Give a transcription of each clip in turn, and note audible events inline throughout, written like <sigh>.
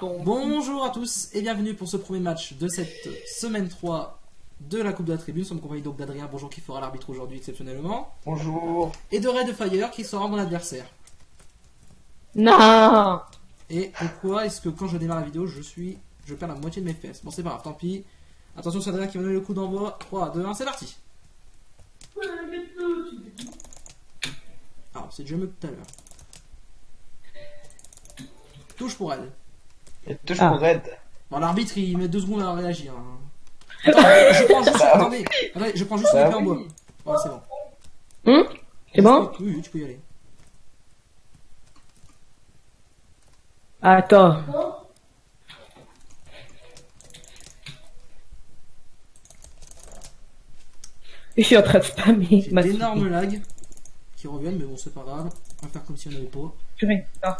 Bon. Bonjour à tous et bienvenue pour ce premier match de cette semaine 3 de la Coupe de la Tribune. Nous sommes accompagnés donc d'Adrien, bonjour, qui fera l'arbitre aujourd'hui exceptionnellement, Bonjour. et de Red Fire qui sera mon adversaire. Non Et pourquoi est-ce que quand je démarre la vidéo, je suis, je perds la moitié de mes fesses? Bon, c'est pas grave, tant pis. Attention, c'est Adrien qui va donner le coup d'envoi. 3, 2, 1, c'est parti. Alors, c'est déjà mieux que tout à l'heure. Touche pour Red. Et touche Ah. pour Red. Bon, l'arbitre, il met deux secondes à réagir. hein. <laughs> Attends, je prends juste, Bah, attendez, attendez, je prends juste Bah une épée en bois. Ouais, c'est bon. Hum? C'est bon? Oui, oui, tu peux y aller. Attends. Je suis en train de spammer J'ai d'énormes lags qui reviennent, mais bon, c'est pas grave. On va faire comme si on n'avait pas. Purée. Non.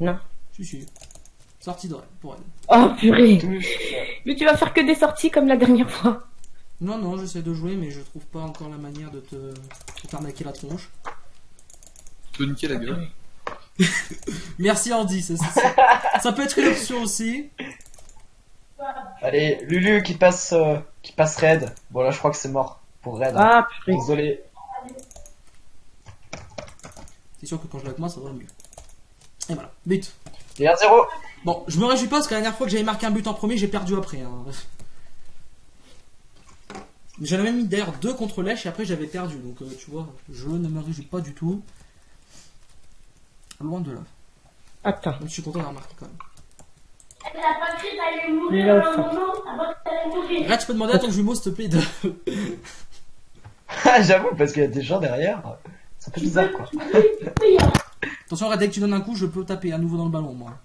Non. Si, si. Sortie de Red, pour Red. Oh purée. Mais tu vas faire que des sorties comme la dernière fois. Non, non, j'essaie de jouer, mais je trouve pas encore la manière de te de t'arnaquer la tronche. Tu peux niquer la gueule. <laughs> Merci Andy, ça peut être une option aussi. Allez, Lulu qui passe, euh, qui passe Red. Bon là, je crois que c'est mort pour Red. Ah purée. Désolé. C'est sûr que quand je l'ai avec moi, ça va mieux. Et voilà, but. Et 1-0. Bon, je me réjouis pas parce que la dernière fois que j'avais marqué un but en premier, j'ai perdu après. Hein. J'en avais mis d'ailleurs deux contre lèche et après j'avais perdu. Donc euh, tu vois, je ne me réjouis pas du tout. Loin de là. Attends. Donc, je suis content d'avoir marqué quand même. La patrie allait Mais mourir là, à un ça- moment, avant qu'elle allait mourir. Là, tu peux demander à ton jumeau s'il te plaît de. <laughs> J'avoue, parce qu'il y a des gens derrière. C'est un peu bizarre quoi. Attention, Red, dès que tu donnes un coup, je peux taper à nouveau dans le ballon, moi.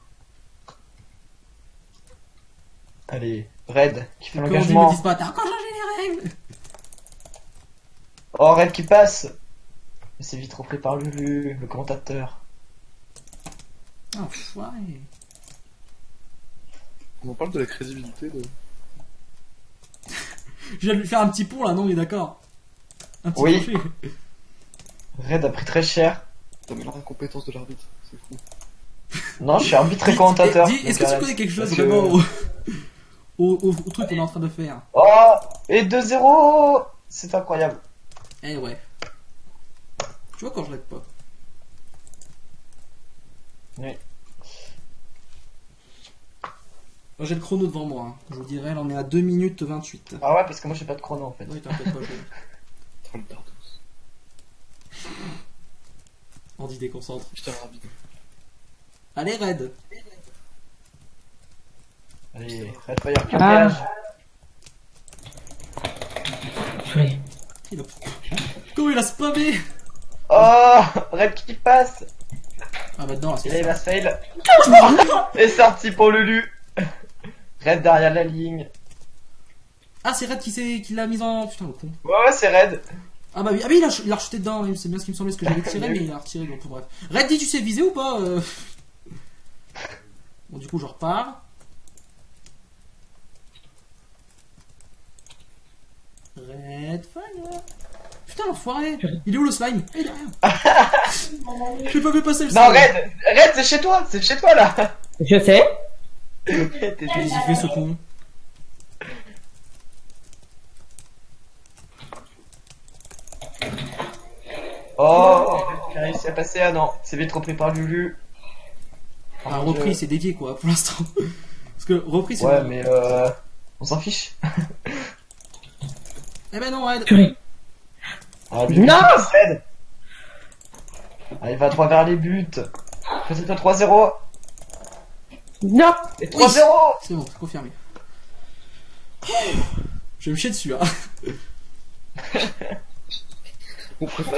Allez, Red qui fait Andy me l'engagement. dise pas, t'as encore changé les règles Oh, Red qui passe. Mais c'est vite repris par Lulu, le commentateur. Ah, ouais. On en parle de la crédibilité de... <laughs> Je viens de lui faire un petit pont là, non, mais d'accord. Un petit Oui. Red a pris très cher. T'as mis l'incompétence de l'arbitre. C'est fou. <laughs> Non, je suis arbitre et commentateur. dis- Est-ce que tu connais quelque chose que- vraiment au... <laughs> au, au- au truc qu'on est en train de faire? Oh Et 2-0 C'est incroyable. Eh ouais. Tu vois quand je l'aide pas. Oui. Moi, J'ai le chrono devant moi, hein. je vous dirais, là on est à 2 minutes 28. Ah ouais, parce que moi j'ai pas de chrono en fait. Oui, t'inquiète pas, je... <laughs> Andy déconcentre. Putain, l'arbitre. Allez, Red Allez, Red Fire Ah. engage. Purée. il a... Comment il a spammé Oh Red qui passe Ah bah dedans, là, Et là c'est il va se fail. <laughs> Et sorti pour Lulu. Red derrière la ligne. Ah, c'est Red qui, l'a mise en... Putain, le con. Ouais, ouais, c'est Red. Ah bah oui, ah, mais il a, il a rejeté dedans, c'est bien ce qui me semblait ce que j'avais tiré, mais il a retiré, donc bref. Red, dis, tu sais viser ou pas euh Bon, du coup, je repars. Red Fire. Putain, l'enfoiré. Il est où le slime? Eh, Il est <laughs> Je pas vu passer le Non, slime. Red Red, c'est chez toi C'est chez toi là. Je sais. <laughs> T'es fait, ce con? Oh Il a réussi à passer. Ah non, c'est vite repris par Lulu. Oh, Ah, repris, c'est dédié, quoi, pour l'instant. <laughs> Parce que repris, c'est... Ouais, mais euh... On s'en fiche. Eh ben non, Red Purée. Ah, Lulu Non Red. Il va droit vers les buts. Peut-être le 3-0. Non. Et 3-0 C'est bon, c'est confirmé. Je vais me chier dessus, hein. <laughs>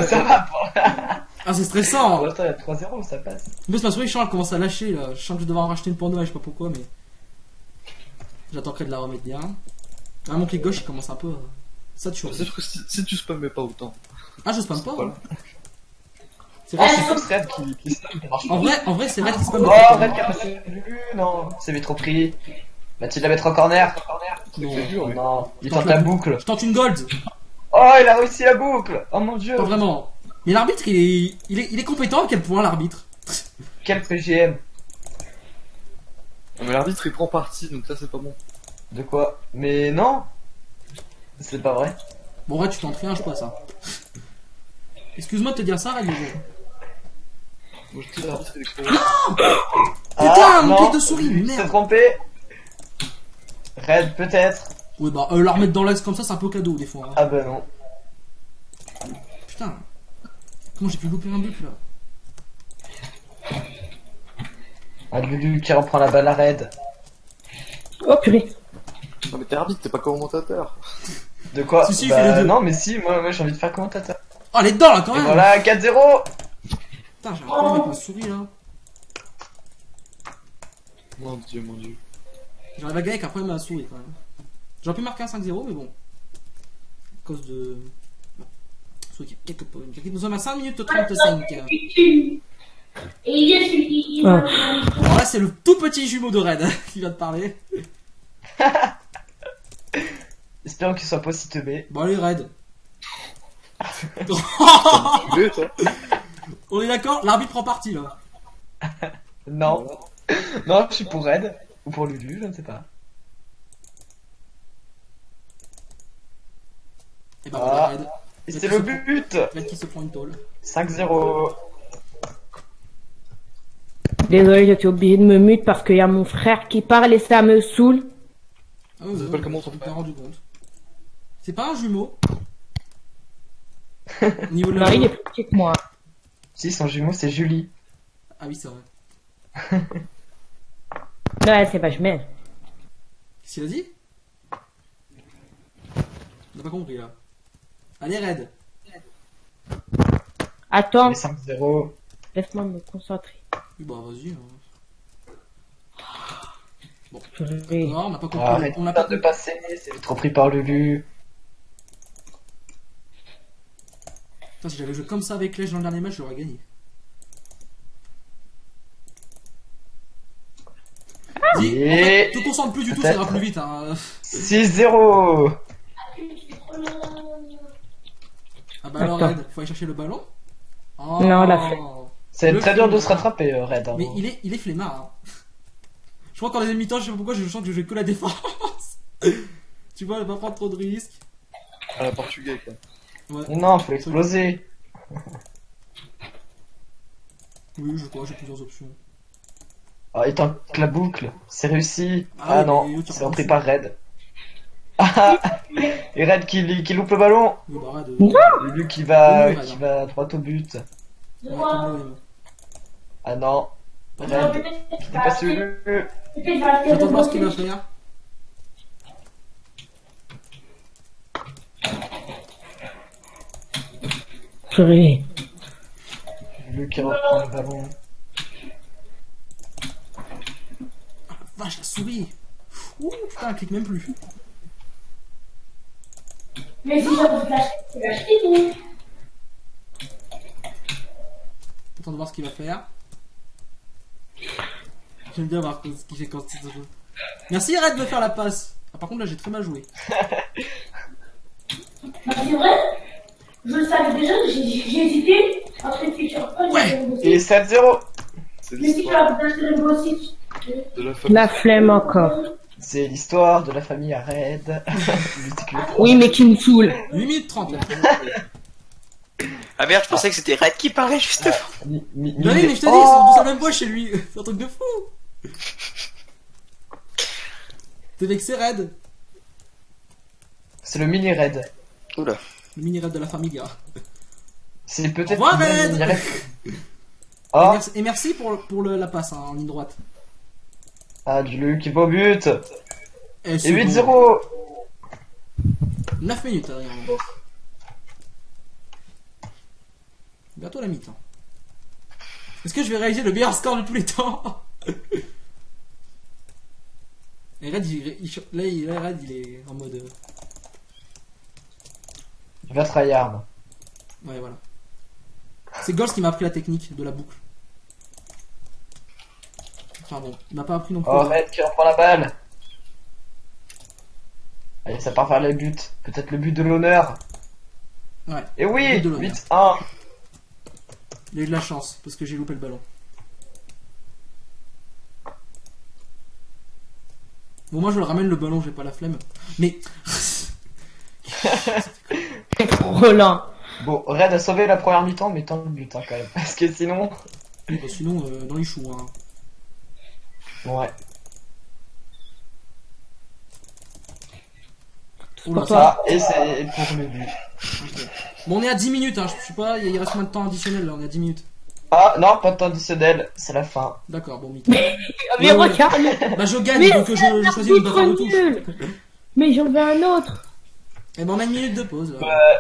Ça va pour Ah, c'est stressant Pour l'instant, il y a 3-0, ça passe. En plus, ma souris Charles commence à lâcher là. Je sens que je vais devoir en racheter une pour Noël, je sais pas pourquoi, mais. J'attendrai de la remettre bien. Ah, mon clic gauche il commence un peu. C'est sûr que si, si tu spammais pas autant. Ah, je spamme pas. Hein. C'est vrai, C'est plus Red qui, qui ça marche en pas. vrai, en vrai, c'est Red qui spamme. Oh. Red qui a passé non. C'est vite repris. Va-t-il la mettre en corner Non. Non, il Tente la boucle. Je tente une gold. Oh, il a réussi la boucle. Oh mon dieu. Pas vraiment. Mais l'arbitre, il est... il est, il est compétent à quel point l'arbitre? Quel PGM. Mais l'arbitre il prend parti, donc là c'est pas bon. De quoi? Mais non C'est pas vrai. Bon, Red, tu tentes rien, je passe ça. Excuse-moi de te dire ça, bon. Moi je dis l'arbitre il est trop. Putain, mon non, clic de souris, lui, merde. s'est trompé. Red, peut-être. Ouais, bah, euh, la remettre dans l'axe comme ça, c'est un peu cadeau, des fois. hein. Ah bah non. Putain. Comment j'ai pu louper un but, là Ah, Lulu qui reprend la balle à Red. Oh purée. Non mais t'es arbitre, t'es pas commentateur. De quoi Si, si, il Bah, fait les deux. Non, mais si, moi, moi j'ai envie de faire commentateur. Oh, elle est dedans, là, quand Et même voilà, 4-0 Putain, j'ai un problème avec ma souris, là. Mon dieu, mon dieu. J'arrive à gagner avec un problème à la souris, quand même. J'aurais pu marquer un 5-0, mais bon. À cause de... Bon. A quelques problèmes. Nous sommes à 5 minutes 35. Et il qui. Ah. Alors là, c'est le tout petit jumeau de Red qui vient de parler. <laughs> Espérons qu'il soit pas si teubé. Bon, allez, Red. <laughs> On est d'accord L'arbitre prend parti, là. <laughs> Non. non, je suis pour Red. Ou pour Lulu, je ne sais pas. Ah. Red. C'est le but Red qui se prend une tôle. 5-0 Désolé, j'étais obligé de me mute parce qu'il y a mon frère qui parle et ça me saoule. Ah oui, oui, comment suis frère rendu compte. C'est pas un jumeau. Au <laughs> niveau de il est plus petit que moi. Si, son jumeau, c'est Julie. Ah oui, c'est vrai. <laughs> Non, c'est pas jumelle. Qu'est-ce qu'il a dit? On n'a pas compris, là. Allez, Red. Attends, Mais 5-0. laisse-moi me concentrer. Oui, bah, vas-y. hein. Purée. Non, on n'a pas compris. Arrête on n'a pas de passer, c'est trop pris par Lulu. Putain, si j'avais joué comme ça avec Lèche dans le dernier match, j'aurais gagné. Dis, en fait, Et- te concentre plus du tout, ça ira plus vite. Hein. 6-0 Ah bah alors. Red, faut aller chercher le ballon. Oh. Non, la flemme. C'est très dur de se rattraper, euh, Red. hein. Mais il est, il est flemmard. Hein. <laughs> Je crois qu'en deuxième mi-temps, je sais pas pourquoi, je sens que je joue que la défense. <laughs> tu vois, elle va pas prendre trop de risques. À la portugais quoi. Ouais. Non, faut exploser. Oui, je crois, j'ai plusieurs options. Ah, il tente la boucle, c'est réussi. Ah Ah, non, c'est repris reprend par Red. Ah Et Red qui, qui loupe le ballon. Oui, bah Red. euh, qui va, Oui, Red. qui va droit au but. ouais, Ah non, Red qui dépasse Lulu. J'attends de voir ce qu'il va faire. Purée. Lulu qui reprend le ballon. Vache, la souris. Ouh, putain, elle clique même plus. Mais si j'avais lâché, c'est lâché, donc. Attends de voir ce qu'il va faire. J'aime bien voir ce qu'il fait quand il se joue. Merci Red de faire la passe. Ah, par contre là j'ai très mal joué. Bah, c'est vrai, je le savais déjà, j'ai j'ai hésité entre Future et Rainbow Et Six. 7-0 C'est Mais si tu as acheté Rainbow Six, de. La flemme encore. C'est l'histoire de la famille à Red. <laughs> Oui, mais qui me saoule. 8 minutes 30 là. Ah merde, je pensais que c'était Red qui parlait juste avant. Mi- mi- oui, mi- mais je te dis, Oh ils sont tous à la même voix chez lui. C'est un truc de fou. <laughs> T'es vexé Red? C'est le mini Red. Oula. Le mini Red de la famille, gars. C'est peut-être Au revoir, le Red. mini Red. <laughs> Et Oh, merci, et merci pour, pour le- la passe hein, en ligne droite. Ah, Lulu qui va au but. Et, Et c'est bon. 8-0 9 minutes, rien. Bientôt la mi-temps. Est-ce que je vais réaliser le meilleur score de tous les temps? <laughs> Et Red, il, il- là, il, là, Red, il est en mode. euh, Il va tryhard. Ouais, voilà. C'est Gols qui m'a appris la technique de la boucle. Enfin bon, il m'a pas appris non plus. Oh, Red qui reprend la balle. Allez, ça part vers les buts. Peut-être le but de l'honneur. Ouais, Et oui But de l'honneur. 8-1 il a eu de la chance parce que j'ai loupé le ballon. Bon, moi je le ramène le ballon, j'ai pas la flemme. Mais. <laughs> Roland. Bon, Red a sauvé la première mi-temps, mais tant le but, hein, quand même. Parce que sinon. Oui, bah, sinon, euh, dans les choux, hein. Ouais. Oula, Pourquoi ça- Ah, et c'est pour le but. Bon, on est à 10 minutes, hein. Je sais pas, il reste combien de temps additionnel là On est à 10 minutes. Ah, non, pas de temps additionnel, c'est la fin. D'accord, bon. <laughs> Mais Ouais, ouais. regarde Bah, je gagne, Mais donc je, je choisis le de touche. nul. Mais j'en veux un autre. Et ben, on a une minute de pause. là. Euh,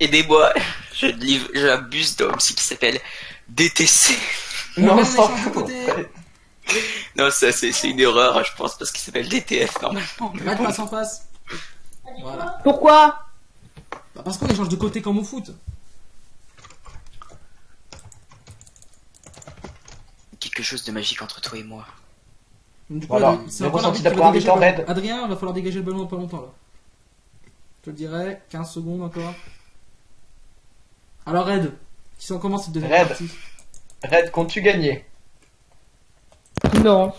Aidez-moi, je livre, j'abuse d'un site qui s'appelle DTC. On non, côté. <laughs> Non, ça c'est une erreur, je pense, parce qu'il s'appelle DTF normalement. Red passe en face. Voilà. Pourquoi Bah, parce qu'on échange de côté comme au foot. Quelque chose de magique entre toi et moi. Du coup, Voilà. là, c'est qui la va. Adrien, falloir dégager le ballon dans pas longtemps là. Je te le dirai, 15 secondes encore. Alors Red, qui s'en commence cette deuxième Red. partie Red, comptes-tu gagner? Non.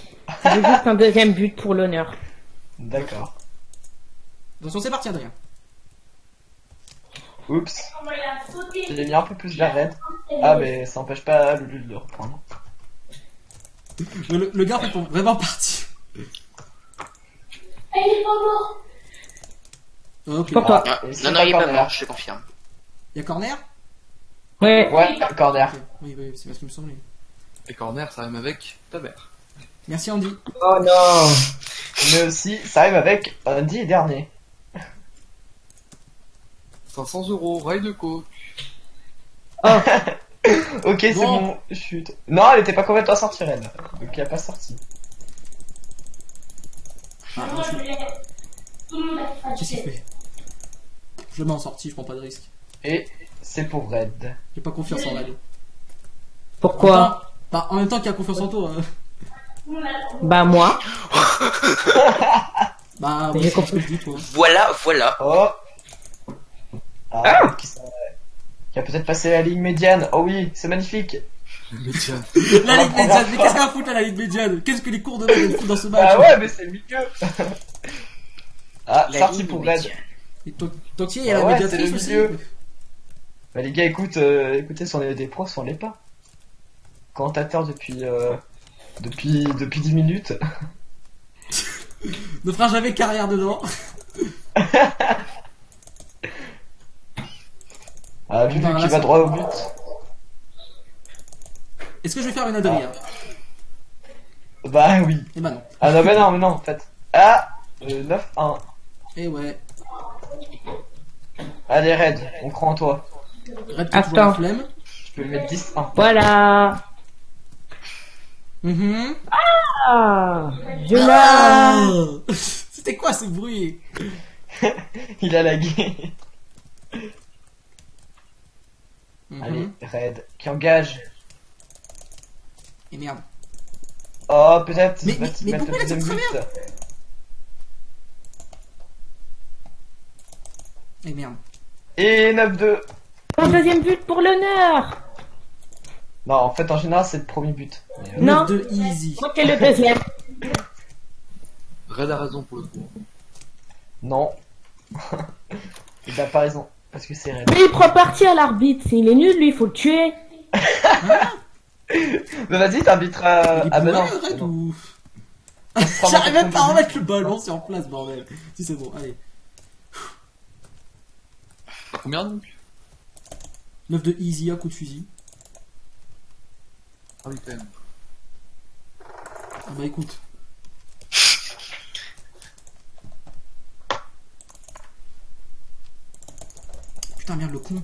J'ai juste un deuxième but pour l'honneur. D'accord. Attention, c'est parti Adrien. Oups. J'ai mis un peu plus la Red. Ah, mais ça empêche pas Lulu de le reprendre. Le, le- gars fait pour vraiment parti. Est pas morte. Ah, ok. Pour toi. Ah, et c'est non, non, pas il est pas corner. mort, je te confirme. Il y a corner? Ouais. Ouais, corner. Ok. Oui, oui, c'est bien ce qui me semblait. Et corner, ça rime avec ta mère. Merci Andy. Oh non Mais aussi, ça arrive avec Andy dernier. 500 euros, rail de coke. Oh, <laughs> Ok, c'est Bon. bon, chute. Non, elle était pas complètement sortie, Red. Donc elle a pas sorti. Ah, Moi, je je suis- l'ai. Tout le monde a Qu'est-ce qu'il fatigué. fait Je le mets en sortie, je prends pas de risque. Et c'est pour Red. J'ai pas confiance en Red. pourquoi? Bah, en même temps qu'il a confiance en toi. euh, Tout le monde a- Bah moi. <laughs> Bah, J'ai compris. Voilà, voilà. Oh Ah, qui, s'en- qui a peut-être passé la ligne médiane. Oh oui, c'est magnifique. Mais tiens. La ligue médiane, <laughs> mais qu'est-ce qu'elle a foutre là, la ligue médiane? Qu'est-ce que les cours de viennent foutre dans ce match Ah ouais, mais c'est le milieu. ah, La sorti ligne pour Red. médiane. Et to- Toxier, il y a Ah la médiatrice aussi. Bah les gars, écoute, euh, écoutez, si on est des pros, si on l'est pas. Commentateur depuis, euh, depuis, depuis 10 minutes. Ne fera jamais carrière dedans. <laughs> Ah, Lulu Bah, là, qui ça- va droit au but. Est-ce que je vais faire une Adrien Bah oui. Eh bah non. Ah non, mais non, mais non, en fait. Ah, euh, 9-1. Eh ouais. Allez, Red, on croit en toi. Red la Attends. flemme. Je peux mettre 10-1. Voilà. Mhm. Ah, je. Ah <laughs> C'était quoi ce bruit? <laughs> Il a lagué. Mhm. Allez, Red, qui engage? Et merde. Oh, peut-être. Mais- mais- mais mettre pourquoi le il a but. Et merde. Et 9-2. Un deuxième but pour l'honneur. Non, en fait, en général, c'est le premier but. Mais, euh, Non. 9 de easy. Le deuxième. Red a raison pour le coup. non. <laughs> il a pas raison. Parce que c'est Red. Mais il prend parti à l'arbitre. S'il est nul, lui, il faut le tuer. <laughs> Mais vas-y, t'arbitreras. Il est Ah, non. Red, ou... <laughs> J'arrive même pas à remettre le ballon sur place, bordel. Si c'est bon, allez. Combien donc? 9 de easy à coup de fusil. Ah oui, quand même. Ah bah écoute. Putain merde le con.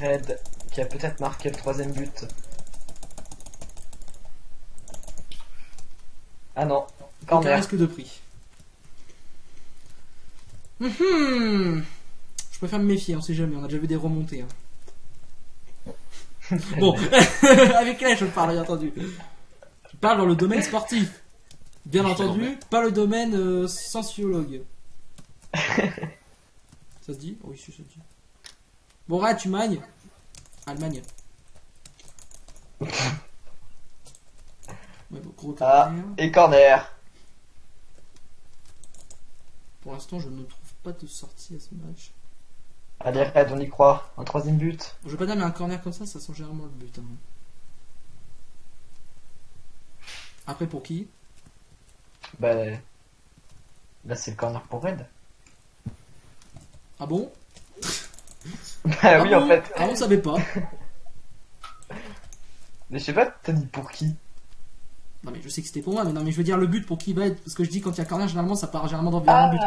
Red, qui a peut-être marqué le troisième but. Ah non. Aucun risque de prix. Mhm. Je préfère me méfier, on sait jamais, on a déjà vu des remontées. hein. <laughs> bon, <laughs> avec elle je parle, bien entendu. Je parle dans le domaine sportif. Bien entendu, pas le domaine euh, scientiologue. <laughs> ça se dit? Oui, si, ça se dit. Bon, Red, tu magnes Allemagne. Ouais, bon. gros Ah, et corner. Pour l'instant, je ne trouve pas de sortie à ce match. Allez, Red, on y croit. Un troisième but. Je vais pas dire, mais un corner comme ça, ça sent généralement le but. hein. Après, pour qui? Bah. Là, c'est le corner pour Red. Ah bon? <laughs> Bah oui, ah en bon fait. Ah, on savait pas. <laughs> Mais je sais pas, t'as dit pour qui? Non, mais je sais que c'était pour moi, mais non, mais je veux dire le but pour qui va être. Parce que je dis, quand il y a corner, généralement, ça part généralement d'environ un but.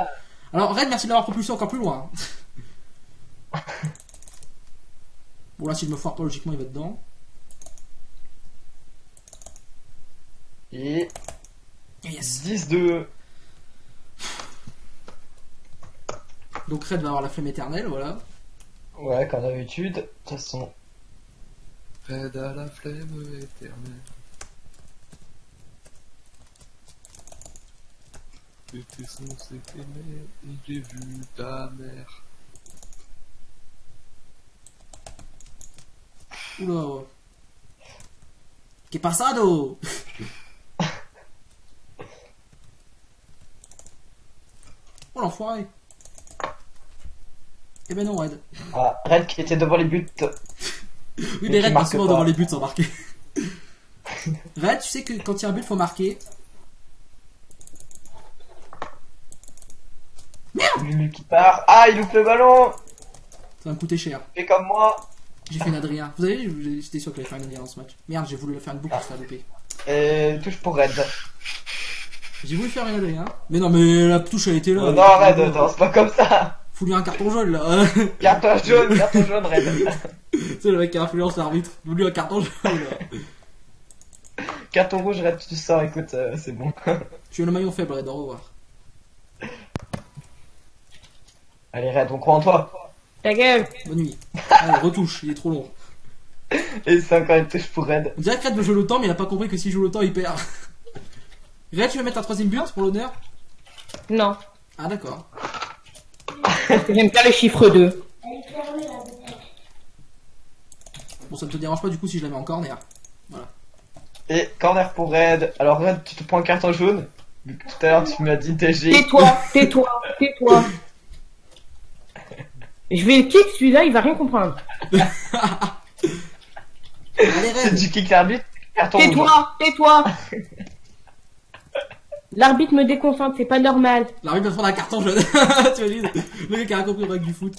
Alors, Red, merci de l'avoir propulsé encore plus loin. <laughs> <laughs> bon, là, si je me foire pas, logiquement, il va dedans. Et Yes. 10-2. <laughs> Donc, Red va avoir la flemme éternelle, voilà. Ouais, comme d'habitude. De toute façon. Red à la flemme éternelle. J'étais censé t'aimer et j'ai vu ta mère. Oula. Qu'est passado? <laughs> Oh l'enfoiré Eh ben non, Red. Ah, Red qui était devant les buts. Oui, Mais mais qui Red marque souvent pas. devant les buts sans marquer. <laughs> Red, tu sais que quand il y a un but, faut marquer. Lulu qui part. Ah, il loupe le ballon. Ça va me coûter cher. Fais comme moi. J'ai fait une Adrien. Vous avez vu, j'étais sûr qu'il allait faire une Adrien dans ce match. Merde, j'ai voulu le faire une boucle pour se faire louper. Et touche pour Red. J'ai voulu faire une Adrien. Mais non, mais la touche, elle était là. Oh non, Red, attends, c'est pas comme ça. Faut lui un carton jaune là. <laughs> Carton jaune, carton jaune, Red. <laughs> sais, le mec qui influence l'arbitre. Faut lui un carton jaune là. Carton rouge, Red, tu sors, écoute, euh, c'est bon. Tu es le maillon faible, Red, au revoir. Allez, Red, on croit en toi. Ta gueule. Bonne nuit. Allez, retouche, il est trop long. Et c'est encore une touche pour Red. On dirait que Red veut jouer le temps, mais il a pas compris que s'il joue le temps, il perd. Red, tu veux mettre un troisième but pour l'honneur? Non. Ah, d'accord. Parce que j'aime pas le chiffre 2. Elle est fermée la bouteille. Bon, ça ne te dérange pas du coup si je la mets en corner. Et corner pour Red. Alors, Red, tu te prends un carton jaune. Vu que tout à l'heure, tu m'as dit TG. Tais-toi, tais-toi, tais-toi. <laughs> Je vais le kick, celui-là, il va rien comprendre. Allez, du kick l'arbitre. Tais-toi, tais-toi. L'arbitre me déconcentre, c'est pas normal. L'arbitre va prendre un carton jaune. <laughs> tu imagines Le mec qui a rien compris au bac du foot.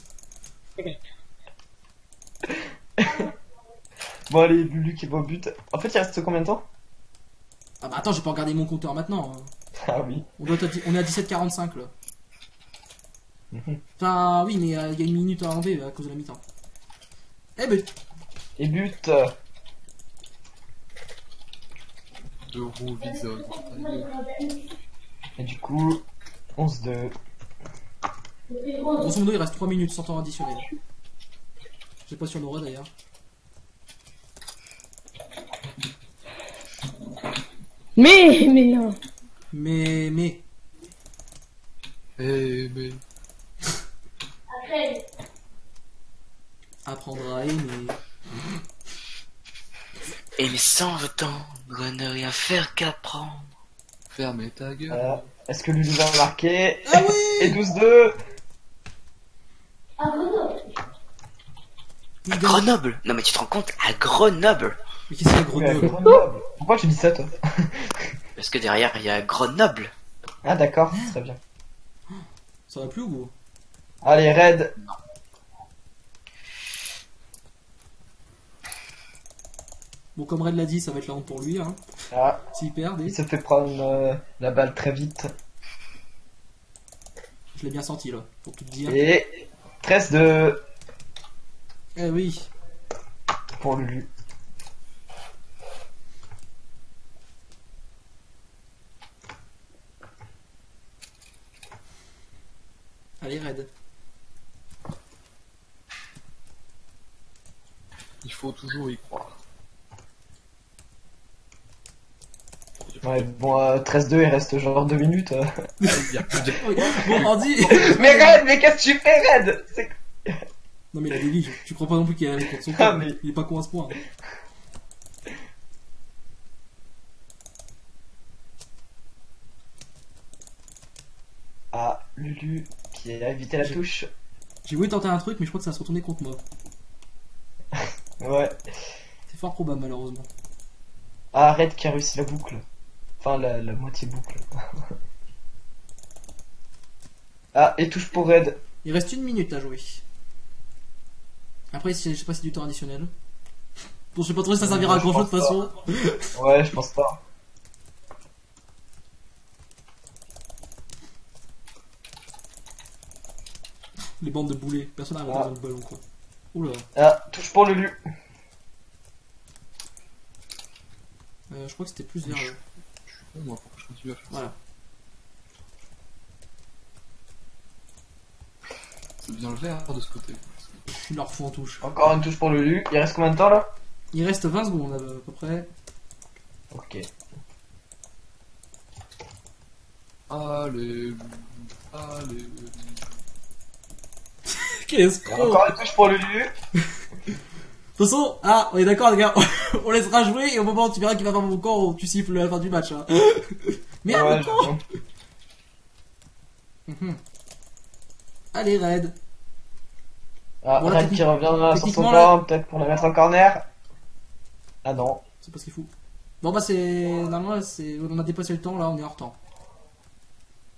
Bon, allez, Lulu qui va au but. En fait, il reste combien de temps? Ah bah attends, j'ai pas regardé mon compteur maintenant. hein. Ah oui. On, doit on est à 17,45 là. Mhm. Enfin, oui, mais euh, il y a une minute à enlever euh, à cause de la mi-temps. Eh ben, Et but. Eurovision. Et du coup, 11-2. grosso modo, il reste 3 minutes sans temps additionnel. Je sais pas si on aura d'ailleurs. Mais, mais non. Mais, mais, Eh, mais. Après, apprendre à aimer. Et mais sans autant ne rien faire qu'apprendre. Fermez ta gueule. Euh, Est-ce que Lulu va marquer Ah oui <laughs> Et 12-2. à Grenoble. À Non mais tu te rends compte À Grenoble Mais qu'est-ce qu'il y a Oui, à Grenoble Grenoble. Pourquoi tu dis ça, toi Parce que derrière, il y a Grenoble. Ah, d'accord, très bien. Ça va plus ou gros? Allez, Red. Bon, comme Red l'a dit, ça va être la honte pour lui, hein. Ah, S'il perd, il et... se fait prendre euh, la balle très vite. je l'ai bien senti là, pour tout te dire. Et 13-2 Eh oui. pour Lulu. Allez, Red. toujours y croire. Ouais, bon, euh, 13-2, il reste genre 2 minutes. Bon, Andy. mais Red, mais qu'est-ce que tu fais, Red? Non, mais il a des. Tu crois pas non plus qu'il a la contre son ah, mais... Il est pas con à ce point. Hein. Ah, Lulu qui a évité la touche. J'ai voulu tenter un truc, mais je crois que ça va se retourner contre moi. Ouais. C'est fort probable, malheureusement. Ah, Red qui a réussi la boucle. Enfin, la, la moitié boucle. <laughs> ah, et touche pour Red. Il reste une minute à jouer. Après, je sais pas si c'est du temps additionnel. Bon, je sais pas trop si ça servira à grand chose de toute façon. <laughs> <laughs> Ouais, je pense pas. Les bandes de boulets. Personne n'arrive Ah. dans le ballon, quoi. Oula. Ah, touche pour Lulu. Euh, je crois que c'était plus vers. le- Bon, moi, pourquoi je continue à faire ça Voilà. C'est bien le vert de ce côté. Il leur fout en touche. Encore une touche pour Lulu. Il reste combien de temps là Il reste 20 secondes à peu près. Ok. Allez, allez. Quel escroc Encore une touche pour Lulu. De toute façon, ah, on est d'accord, les gars, <laughs> on laissera jouer et au moment où tu verras qu'il va avoir mon camp, tu siffles la fin du match. Hein. <laughs> Ouais, j'avoue. Mhm. <laughs> Allez, Red. Ah, Bon, là, Red qui revient sur son banc, peut-être pour la mettre en corner. Ah non. C'est pas ce qu'il fout. Bon, bah, c'est. Normalement, c'est... on a dépassé le temps, là, on est en temps.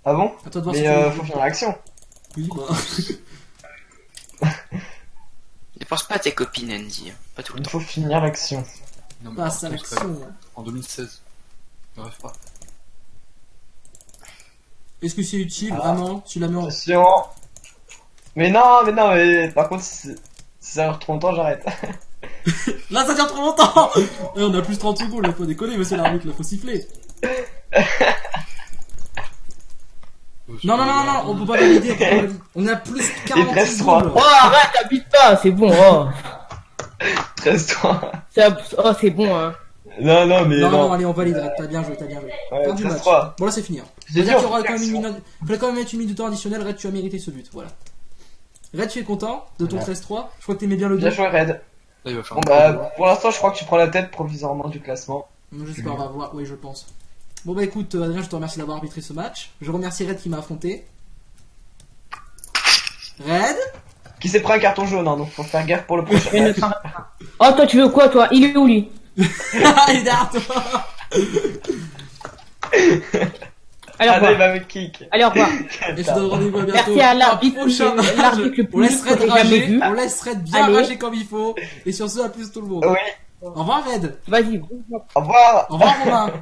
Ah bon? À toi de voir Mais si tu euh, veux- faut finir l'action. Oui, bah. Pense pas à tes copines, Andy. Pas tout le Il temps. faut finir l'action. Non, mais contre, l'action. En 2016. Ne rêve pas. Est-ce que c'est utile, Ah. vraiment Si la mets en. Attention. Mais non, mais non, mais par contre, si, si ça dure trop longtemps, j'arrête. <laughs> Là, ça dure trop longtemps <laughs> Eh, On a plus 30 secondes, là, faut déconner, monsieur l'arbitre, là, faut siffler. <laughs> Non, non, non, non, on peut pas valider, on a plus 40 reste trois. secondes. Oh, arrête, habite pas, c'est bon, oh. 13-3. Ça- oh, c'est bon, hein. Non, non, mais Non, non. non, allez, on valide, Red, t'as bien joué, t'as bien joué. Ouais, Fin du match. 13-3. Bon, là, c'est fini. hein. Dire qu'il aura fait quand même une l'action. minute. Fallait quand même mettre une minute de temps additionnel. Red, tu as mérité ce but. Voilà. Red, tu es content de ton Ouais. 13-3. Je crois que t'aimais bien le 2. Bien joué, Red. Là, il va faire Bon, bah, pour l'instant, je crois que tu prends la tête provisoirement du classement. Je sais pas, on va voir. Oui, je pense. Bon, bah écoute, euh, Adrien, je te remercie d'avoir arbitré ce match. Je remercie Red qui m'a affronté. Red Qui s'est pris un carton jaune, hein, donc faut faire gaffe pour le prochain. Pas. Oh, toi, tu veux quoi, toi? Il est où, lui? <laughs> Il est derrière toi <laughs> Allez, au Allez, revoir. va me kick. Allez, au revoir. Et je te donne rendez-vous à bientôt. Merci à l'arbitre, l'arbitre le On laisse Red rager. vu. On laisse Red bien Allez. rager comme il faut. Et sur ce, à plus tout le monde. Oui. Au revoir, Red. Vas-y. Au revoir. Au revoir, Romain.